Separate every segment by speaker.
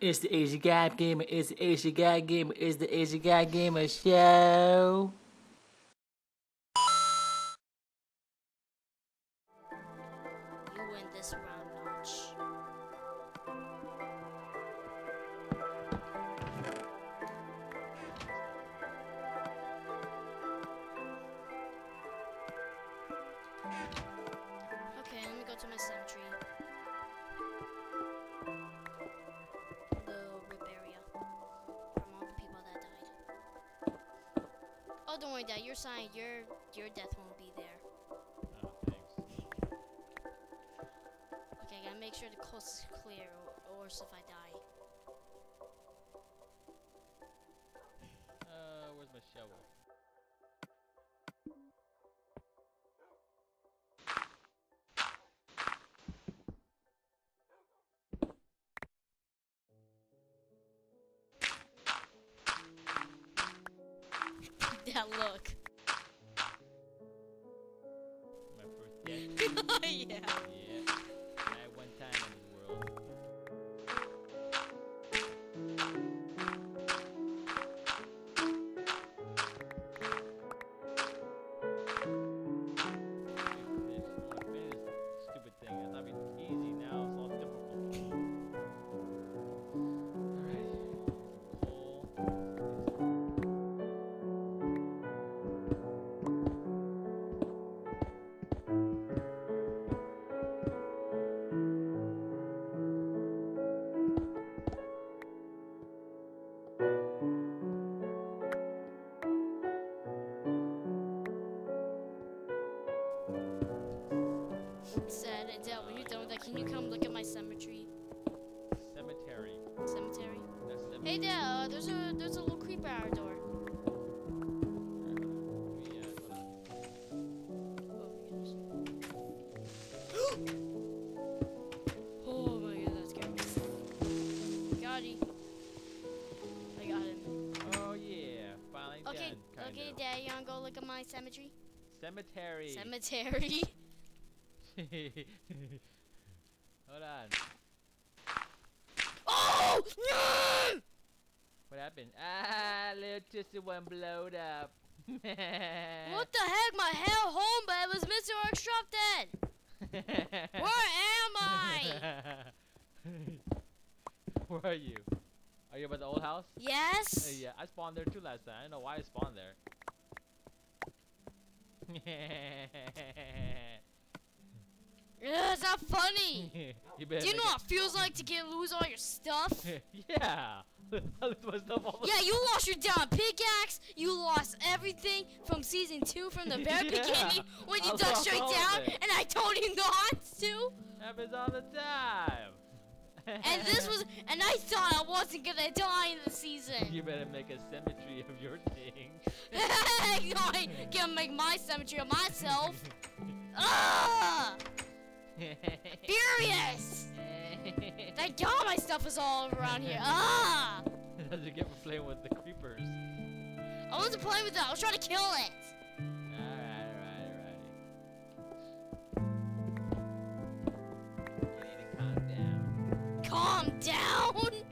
Speaker 1: It's the Asian Guy Gamer. It's the Asian Guy Gamer. It's the Asian Guy Gamer Show.
Speaker 2: Your death won't be there.
Speaker 3: Oh, thanks.
Speaker 2: Okay, I gotta make sure the coast is clear, or, or else if I die.
Speaker 3: Uh, where's my shovel?
Speaker 2: yeah. Said, Adele, when you're done with that, can you come look at my cemetery?
Speaker 3: Cemetery.
Speaker 2: Cemetery.
Speaker 3: Cemetery.
Speaker 2: Hey, Dad, uh, there's a there's a little creeper at our door.
Speaker 3: Yeah, hold on.
Speaker 2: Oh my goodness. oh my god, that scared me. Got him. I got him.
Speaker 3: Oh yeah, finally
Speaker 2: Okay,
Speaker 3: done.
Speaker 2: Okay. Dad, you wanna go look at my cemetery?
Speaker 3: Cemetery.
Speaker 2: Cemetery.
Speaker 3: Hold on.
Speaker 2: oh no!
Speaker 3: What happened? Ah, little twisted one blowed up.
Speaker 2: What the heck? My hell home bed was missing or extracted. Where am I?
Speaker 3: Where are you? Are you by the old house? Uh,
Speaker 2: Yes.
Speaker 3: yeah, I spawned there too last time. I don't know why I spawned there.
Speaker 2: Ugh, it's not funny.
Speaker 3: you
Speaker 2: Do you know what it feels like to get lose all your stuff?
Speaker 3: yeah. I lose my stuff all
Speaker 2: Yeah, you lost your damn pickaxe. You lost everything from season two, from the very
Speaker 3: Yeah,
Speaker 2: beginning, when you
Speaker 3: I
Speaker 2: dug straight down, and I told you not to.
Speaker 3: Happens all the time.
Speaker 2: And this was, and I thought I wasn't gonna die in the season.
Speaker 3: You better make a cemetery of your thing.
Speaker 2: I can make my cemetery of myself. Ah! Furious! Thank God my stuff is all around here. Ah!
Speaker 3: That's you get for playing with the creepers.
Speaker 2: I wasn't playing with it. I was trying to kill it.
Speaker 3: Alright, alright, alright. You need to calm down.
Speaker 2: Calm down.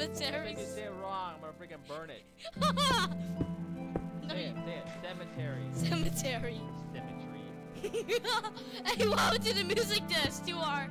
Speaker 2: Cemetery.
Speaker 3: Cemetery. If you say it wrong, I'm gonna freaking burn it.
Speaker 2: no,
Speaker 3: Say
Speaker 2: you-
Speaker 3: it, say it. Cemetery.
Speaker 2: cemetery.
Speaker 3: Cemetery.
Speaker 2: hey, welcome to the music desk to our.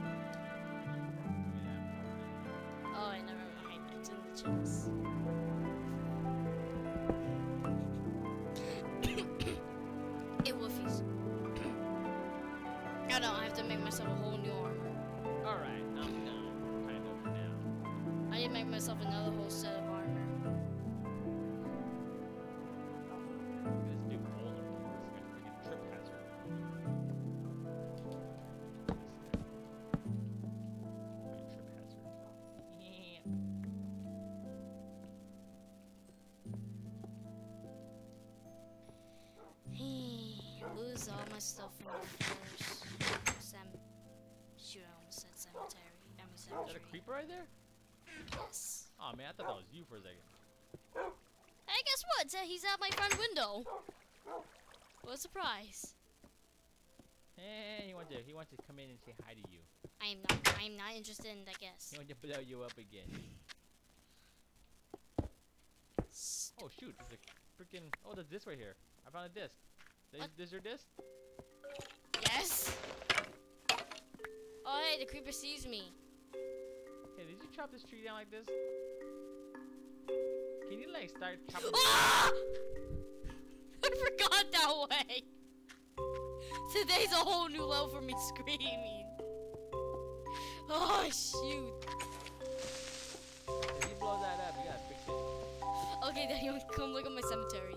Speaker 3: Is
Speaker 2: all my stuff from the first sem. Shoot, I almost said cemetery. I mean
Speaker 3: Is that a
Speaker 2: cemetery.
Speaker 3: creeper right there?
Speaker 2: Yes.
Speaker 3: Oh man, I thought that was you for a second.
Speaker 2: Hey, guess what? He's at my front window. What a surprise!
Speaker 3: Hey, he wants to he wants to come in and say hi to you.
Speaker 2: I am not. I am not interested in that guess.
Speaker 3: He wants to blow you up again. Oh shoot, there's a freaking oh there's this right here. I found a disc. This,
Speaker 2: What?
Speaker 3: this your disc?
Speaker 2: Yes. Oh, hey, the creeper sees me.
Speaker 3: Hey, did you chop this tree down like this? Can you like start chopping?
Speaker 2: Ah! I forgot that way. Today's a whole new level for me screaming. Oh shoot.
Speaker 3: if you blow that up, you gotta fix it.
Speaker 2: Okay, then you come look at my cemetery.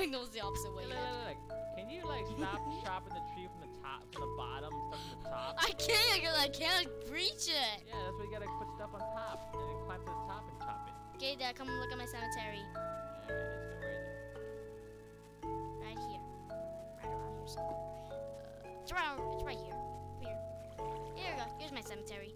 Speaker 2: Oh, wait, no, it's the opposite way.
Speaker 3: Hey, look, look, look. Can you like stop chopping the tree from the top, from the bottom, stuff from the top?
Speaker 2: I can't, because I can't reach it.
Speaker 3: Yeah, that's why you gotta put stuff on top, and then climb to the top and chop it.
Speaker 2: Okay, Dad, come look at my cemetery.
Speaker 3: Alright, let's go. Where is it?
Speaker 2: Right here. Right around here somewhere. Uh, it's around, it's right here. Here. Here we go. Here's my cemetery.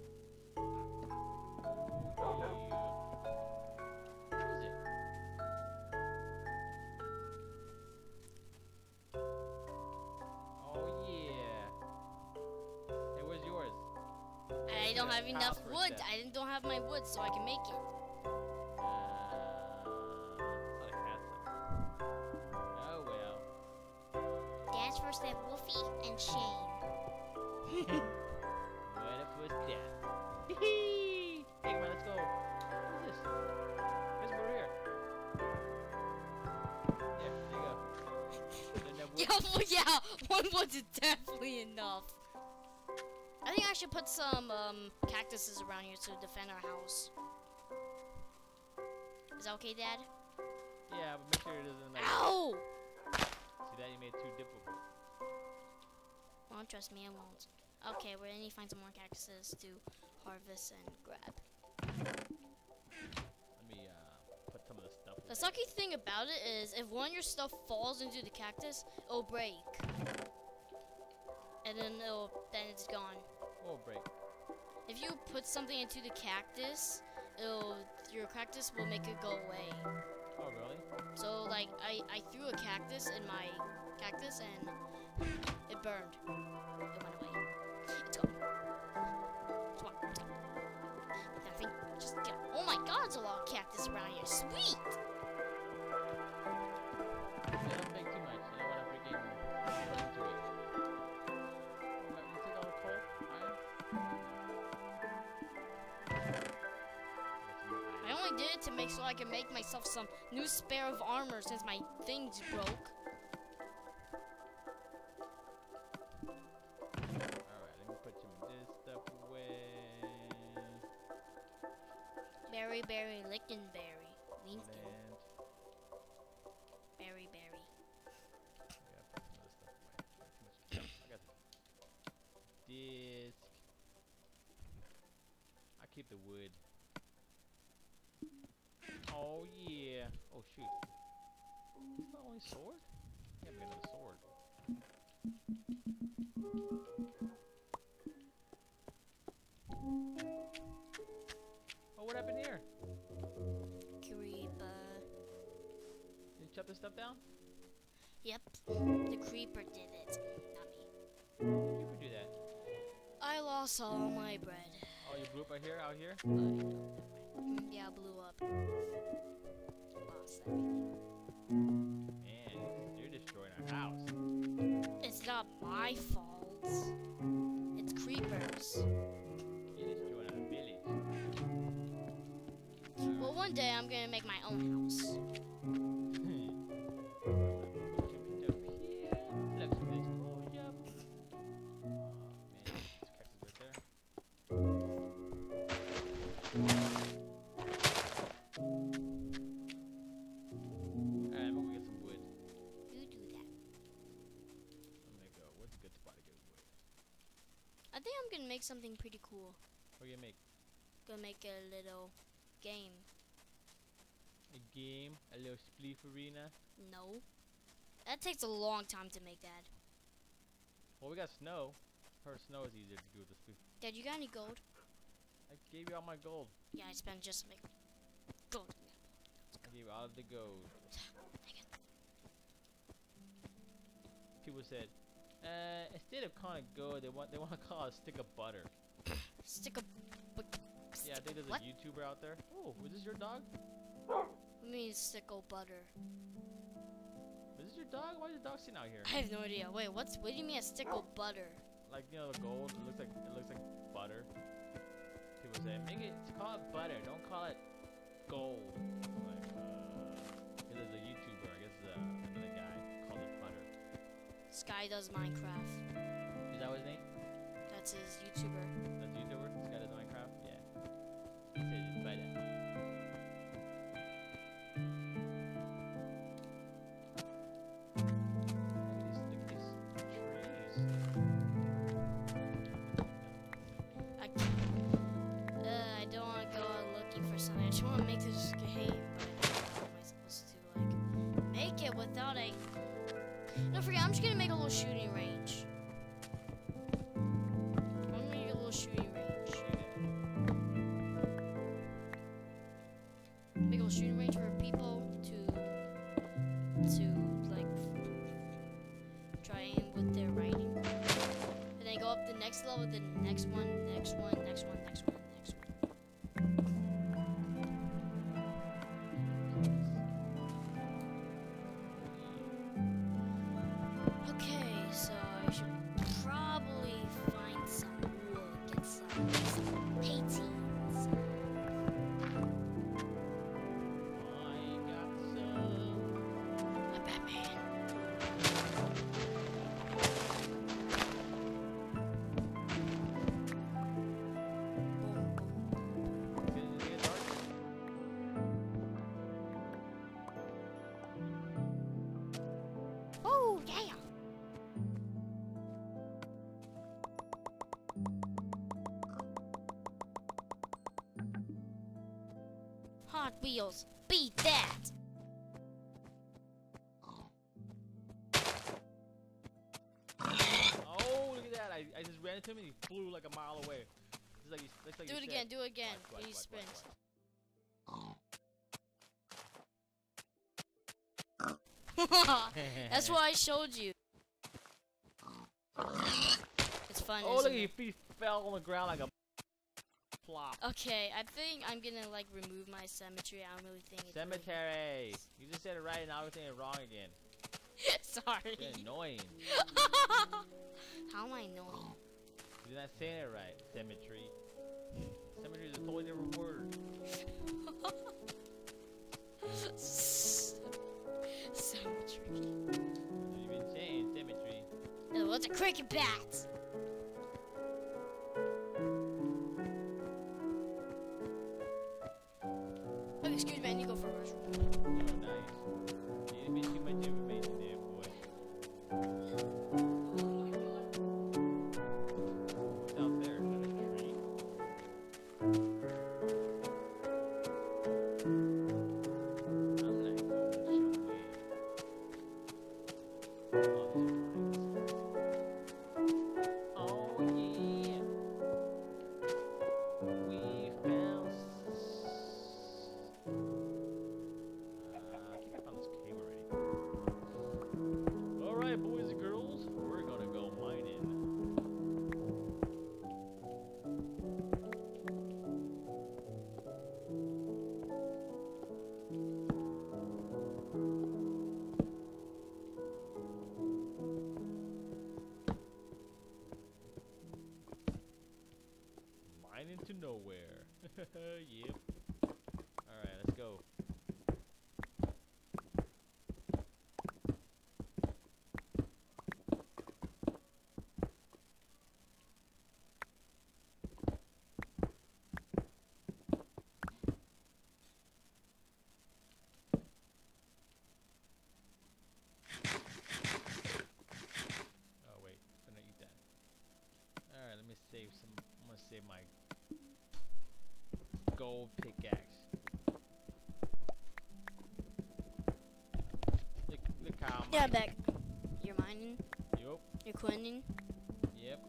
Speaker 2: Don't have enough
Speaker 3: for
Speaker 2: wood.
Speaker 3: death.
Speaker 2: I didn't- don't have my wood, so I can make it.
Speaker 3: Uh, I had some. Oh well.
Speaker 2: Dad's first step, Wolfie and Shane.
Speaker 3: What it was death? hey, come on, let's go. What is this? Guess we're here. There, there you go.
Speaker 2: Yeah, well, yeah, one is definitely enough. I should put some um, cactuses around here to defend our house. Is that okay, Dad?
Speaker 3: Yeah, but make sure it doesn't like.
Speaker 2: Ow!
Speaker 3: See that you made it too difficult.
Speaker 2: Well, trust me, I won't. Okay, we're gonna need to find some more cactuses to harvest and grab.
Speaker 3: Let me uh put some of the stuff.
Speaker 2: The sucky thing about it is, if one of your stuff falls into the cactus, it'll break, and then it'll then it's gone.
Speaker 3: Oh, break.
Speaker 2: If you put something into the cactus, it'll your cactus will make it go away.
Speaker 3: Oh, really?
Speaker 2: So like I I threw a cactus in my cactus and it burned. It went away. It's gone. Come on, let's go. I think just get. Oh my God, there's a lot of cactus around here. Sweet. I can make myself some new spare of armor since my things broke.
Speaker 3: Alright, let me put some of this stuff away.
Speaker 2: Berry, berry, lickin' berry. Lincoln, berry, berry.
Speaker 3: I gotta put some of this stuff away. Too much stuff. I got this. Disc. I keep the wood. Oh yeah. Oh shoot. My only sword? Yeah, we got another sword. Oh, what happened here?
Speaker 2: Creeper.
Speaker 3: Did you chop this stuff down?
Speaker 2: Yep, the creeper did it, not me.
Speaker 3: You could do that.
Speaker 2: I lost all my bread.
Speaker 3: Oh, you blew up right here, out here?
Speaker 2: Uh, yeah, blew up.
Speaker 3: Man, you're destroying our house.
Speaker 2: It's not my fault. It's creepers.
Speaker 3: You're destroying our village.
Speaker 2: Well, one day I'm gonna make my own house. Make something pretty cool.
Speaker 3: What are you gonna make?
Speaker 2: Gonna make a little game.
Speaker 3: A game? A little spleef arena?
Speaker 2: No. That takes a long time to make that.
Speaker 3: Well, we got snow. Her snow is easier to do with this. food.
Speaker 2: Dad, you got any gold?
Speaker 3: I gave you all my gold.
Speaker 2: Yeah, I spent just to make gold.
Speaker 3: I gave you all of the gold. People said, uh, instead of calling it gold, they want they want to call it a stick of butter.
Speaker 2: Stick of. But,
Speaker 3: Yeah, I think there's
Speaker 2: What?
Speaker 3: a YouTuber out there. Oh, was this your dog?
Speaker 2: You mean stickle butter?
Speaker 3: Is this your dog? Why is your dog sitting out here?
Speaker 2: I have no idea. Wait, what's what do you mean a stickle butter?
Speaker 3: Like you know the gold. It looks like it looks like butter. People say, make it call it butter. Don't call it gold.
Speaker 2: Sky does Minecraft.
Speaker 3: Is that what his name?
Speaker 2: That's his YouTuber.
Speaker 3: That's YouTuber. Guy does Minecraft. Yeah. He says it's butter. Look at these, look at these trees.
Speaker 2: I, uh, don't want to go looking for something. I just want to make this game, but I don't know how am I supposed to like make it without a. No, forget. I'm just gonna make a little shooting range. A little shooting range. Make a little shooting range for people to to like try aim with their writing. And then go up the next level, the next one, next one, next one, Wheels, beat that!
Speaker 3: Oh, look at that! I, I just ran into him and he flew like a mile away. Like he, like
Speaker 2: Do it again, do it again.
Speaker 3: Watch, watch,
Speaker 2: He
Speaker 3: watch,
Speaker 2: spins. That's why I showed you. It's fun.
Speaker 3: Oh, look! He,
Speaker 2: it?
Speaker 3: he fell on the ground like a flop.
Speaker 2: Okay, I think I'm gonna like remove my cemetery. I don't really think it's really-
Speaker 3: Cemetery. You just said it right, and now you're saying it wrong again.
Speaker 2: Sorry.
Speaker 3: You're annoying.
Speaker 2: How am I annoying?
Speaker 3: You're not saying it right. Cemetery. Cemetery is a totally different word.
Speaker 2: cemetery.
Speaker 3: You've been saying cemetery.
Speaker 2: No, what's a cricket bat? To
Speaker 3: nowhere. yep. Alright, let's go. Oh wait, I'm gonna eat that. Alright, let me save some I'm gonna save my gold pickaxe. Look look how
Speaker 2: Yeah, back. You're mining.
Speaker 3: Yep.
Speaker 2: You're quinning.
Speaker 3: Yep.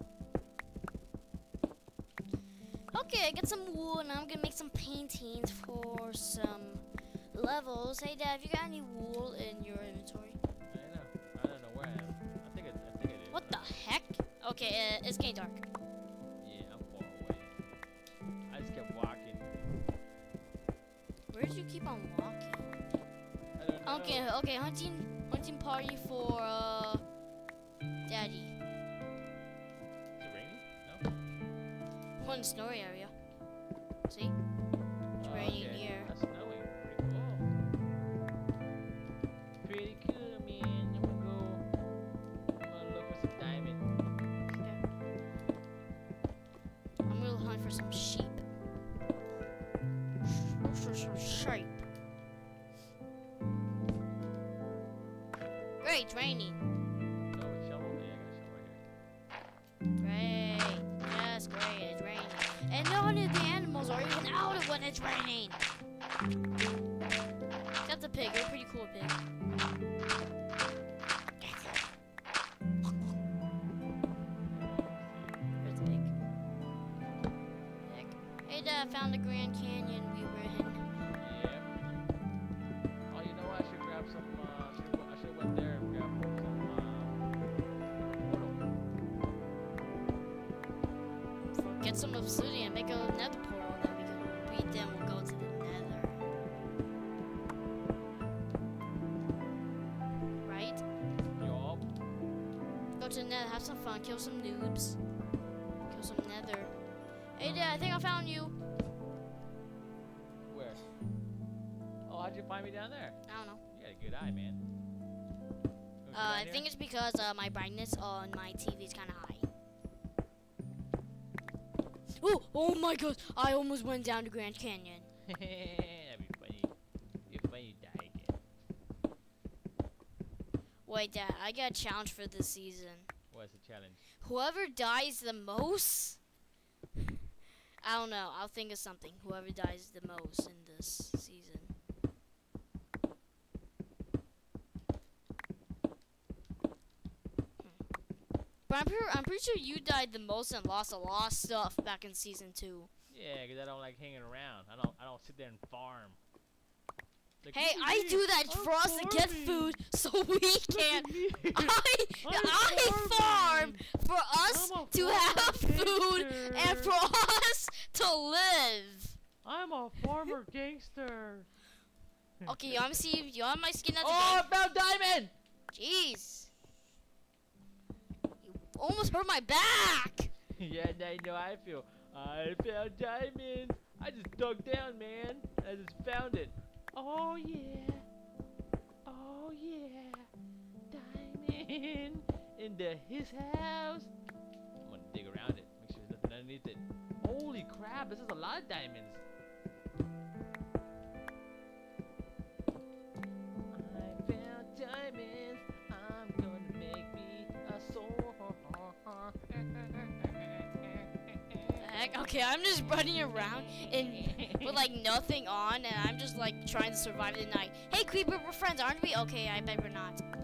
Speaker 2: Okay, I got some wool, and I'm gonna make some paintings for some levels. Hey, Dad, have you got any wool in your inventory?
Speaker 3: I don't know. I don't know where I am. I think I, I think I do.
Speaker 2: What the heck? Okay, uh, it's getting dark. Where did you keep on walking?
Speaker 3: I don't know.
Speaker 2: Okay, okay, hunting, hunting party for uh, Daddy.
Speaker 3: Is it raining? No.
Speaker 2: One snow area. See? It's
Speaker 3: Oh,
Speaker 2: raining
Speaker 3: okay.
Speaker 2: here. Great, it's raining. Great. Yes, great, it's raining. And none of the animals are even out of when it's raining. Except the pig. You're a pretty cool pig. Where's the pig? Pig. Hey, Dad, I found the Grand Canyon to the nether, have some fun, kill some noobs. Kill some nether. Hey dad, I think I found you.
Speaker 3: Where? Oh, how'd you find me down there?
Speaker 2: I don't know.
Speaker 3: You got a good eye, man.
Speaker 2: Uh, I
Speaker 3: down
Speaker 2: think it's because uh, my brightness on my TV is kind of high. Oh, oh my god! I almost went down to Grand Canyon.
Speaker 3: here? That'd be funny. If funny die again.
Speaker 2: Wait, Dad, I got a challenge for this season.
Speaker 3: Challenge?
Speaker 2: Whoever dies the most, I don't know. I'll think of something. Whoever dies the most in this season. Hmm. But I'm, pre- I'm pretty sure you died the most and lost a lot of stuff back in season two.
Speaker 3: Yeah, because I don't like hanging around. I don't. I don't sit there and farm. Like,
Speaker 2: Hey, I
Speaker 3: me,
Speaker 2: do that
Speaker 3: I'm
Speaker 2: for us to get food so we can.
Speaker 3: at.
Speaker 2: I
Speaker 3: I'm
Speaker 2: farm for us to have
Speaker 3: farmer
Speaker 2: food and for us to live.
Speaker 3: I'm a farmer gangster.
Speaker 2: Okay, you want me to see you want my skin as a
Speaker 3: Oh,
Speaker 2: gang-
Speaker 3: I found diamond!
Speaker 2: Jeez. You almost hurt my back.
Speaker 3: yeah, I know I feel. I found diamond. I just dug down, man. I just found it. Oh yeah. Oh yeah. Diamond into his house. I'm gonna dig around it. Make sure there's nothing underneath it. Holy crap! This is a lot of diamonds.
Speaker 2: Okay, I'm just running around and with like nothing on, and I'm just like trying to survive the night. Hey, Creeper, we're friends, aren't we? Okay, I bet we're not.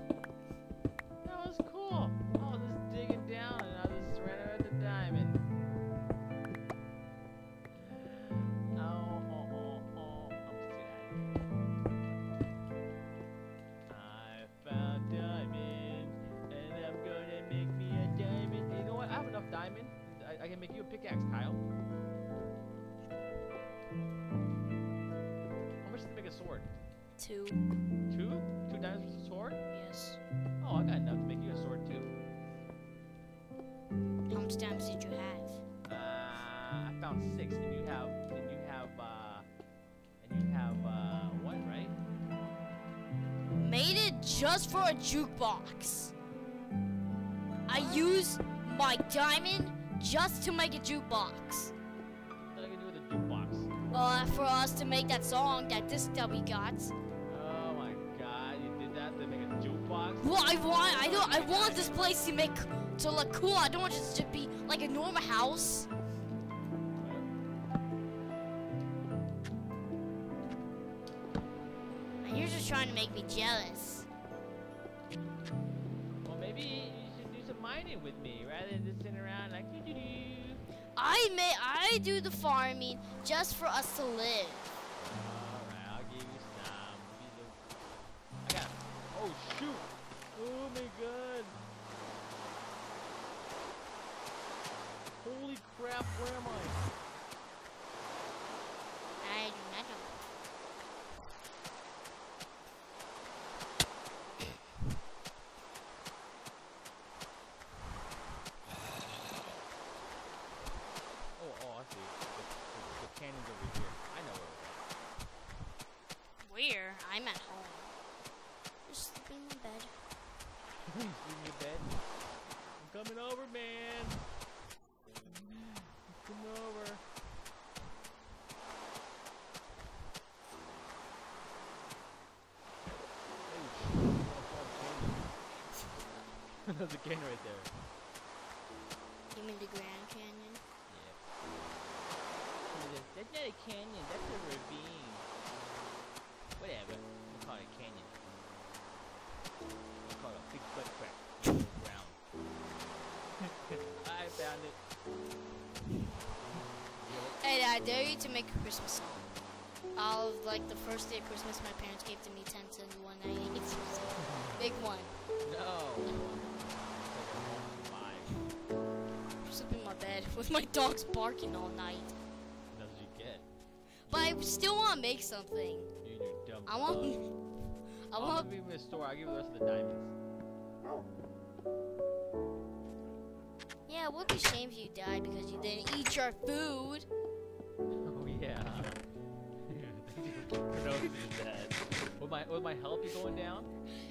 Speaker 2: Two.
Speaker 3: Two? Two diamonds for a sword?
Speaker 2: Yes.
Speaker 3: Oh, I got enough to make you a sword too.
Speaker 2: How much diamonds did you have?
Speaker 3: Uh, I found six, and you have, and you have, uh, and you have, uh, one, right?
Speaker 2: Made it just for a jukebox. I use my diamond just to make a jukebox.
Speaker 3: What are you gonna do with a jukebox?
Speaker 2: Uh, for us to make that song, that this we got. Well, I want, I don't, I want this place to make to look cool. I don't want it to be like a normal house. And you're just trying to make me jealous.
Speaker 3: grinding with me rather than just sitting around like doo doo doo.
Speaker 2: I may I do the farming just for us to live.
Speaker 3: Alright, I'll give you some. I got. Oh shoot! My god! Holy crap! Where am? I
Speaker 2: do not know.
Speaker 3: Oh, oh, I see. The, the, the cannon's over here. I know where it is.
Speaker 2: Where? I'm at home. Just sleeping in my bed.
Speaker 3: Sleep in your bed? I'm coming over, man. I'm coming over. There's a canyon right there.
Speaker 2: You mean the Grand Canyon?
Speaker 3: Yeah. That's not a canyon, that's a ravine. Whatever. We'll call it a canyon. We'll call it a big butt crack. I found it.
Speaker 2: Hey, I dare you to make a Christmas song. All of like the first day of Christmas, my parents gave to me ten cents one ninety eight cents. Big one.
Speaker 3: No. It's like a Five.
Speaker 2: I'm sleeping in my bed with my dogs barking all night.
Speaker 3: That's what you get.
Speaker 2: But I still want to make something.
Speaker 3: You and dumb
Speaker 2: I want. I
Speaker 3: give you a store. I'll give you the rest of the diamonds.
Speaker 2: Yeah, it would be a shame if you died because you didn't eat your food.
Speaker 3: Oh yeah. Who knows if he's dead? Would my would my health be going down?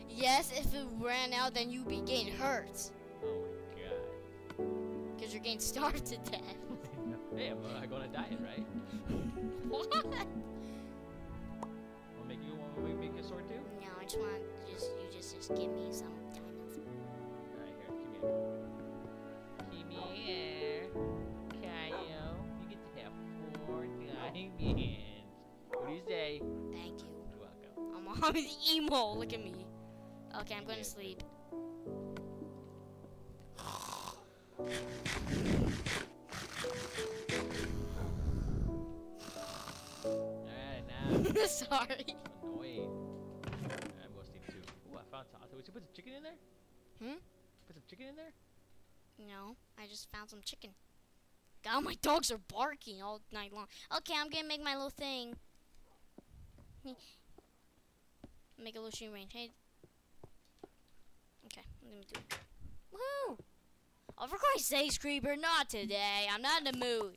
Speaker 2: Yes, if it ran out, then you'd be getting hurt
Speaker 3: Oh my god.
Speaker 2: because you're getting starved to death.
Speaker 3: hey, I'm uh, going a diet, right?
Speaker 2: what?
Speaker 3: Wanna make you to make a sword too?
Speaker 2: No, I just want just you just just give me some diamonds.
Speaker 3: Alright, here, give me here. Give me here. Kyle, you get to have four diamonds. What do you say?
Speaker 2: Thank you.
Speaker 3: You're welcome.
Speaker 2: I'm on emo. Look at me. Okay, I'm going to sleep.
Speaker 3: Alright, now.
Speaker 2: Sorry.
Speaker 3: Did you put some chicken in there?
Speaker 2: Hmm?
Speaker 3: Put some chicken in there?
Speaker 2: No, I just found some chicken. God, my dogs are barking all night long. Okay, I'm gonna make my little thing. Make a little stream range. Hey. Okay, let me do it. Woohoo! Oh, for Christ's sakes, Creeper, not today. I'm not in the mood.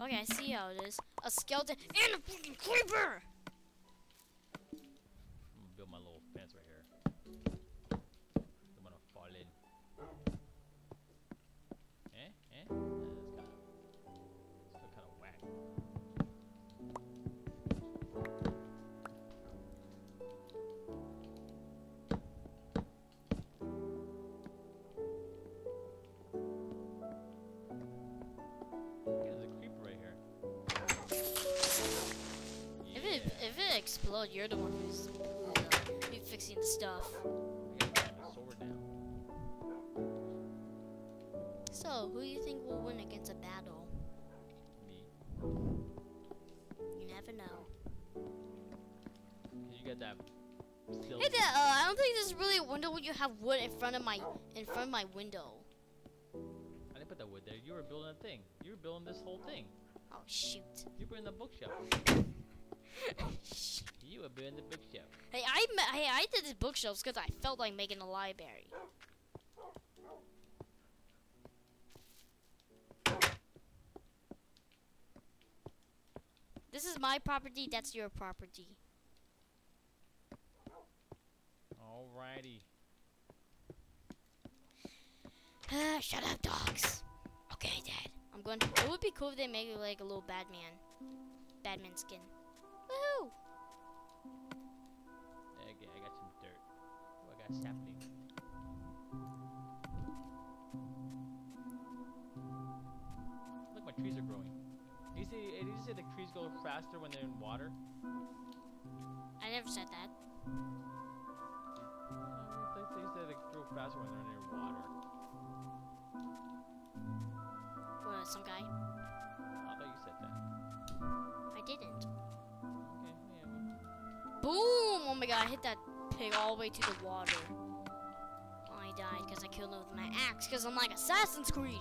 Speaker 2: Okay, I see how it is. A skeleton and a freaking creeper! Explodes, you're the one who's uh, fixing the stuff.
Speaker 3: I got a sword now.
Speaker 2: So, who do you think will win against a battle?
Speaker 3: Me.
Speaker 2: You never know.
Speaker 3: you got that.
Speaker 2: Hey, Dad, uh, I don't think this is really a window when you have wood in front of my in front of my window.
Speaker 3: I didn't put that wood there. You were building a thing. You were building this whole thing.
Speaker 2: Oh shoot.
Speaker 3: You were in the bookshelf. You were building the bookshelf.
Speaker 2: hey, I hey I did this bookshelves because I felt like making a library. This is my property. That's your property.
Speaker 3: Alrighty.
Speaker 2: Shut up, dogs. Okay, Dad. I'm going to. It would be cool if they make it like a little Batman. Batman skin. Woohoo!
Speaker 3: Okay, I got some dirt. Oh, I got sapling. Look, my trees are growing. Did you see? Eh, Did you say the trees go faster when they're in water?
Speaker 2: I never said that.
Speaker 3: Oh, faster when they're near water.
Speaker 2: What, some guy?
Speaker 3: I thought you said that.
Speaker 2: I didn't. Boom! Oh my god, I hit that pig all the way to the water. I died because I killed him with my axe because I'm like Assassin's Creed.